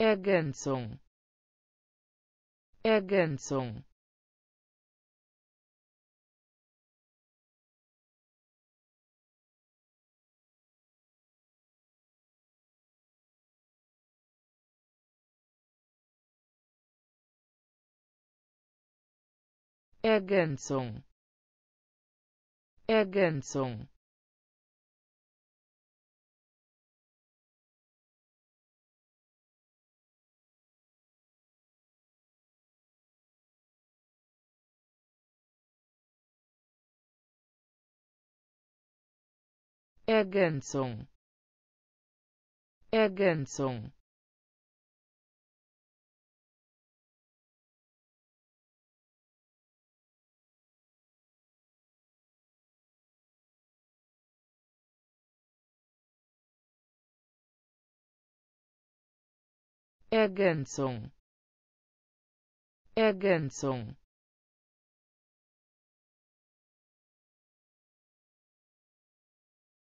Ergänzung. Ergänzung. Ergänzung. Ergänzung Ergänzung. Ergänzung. Ergänzung. Ergänzung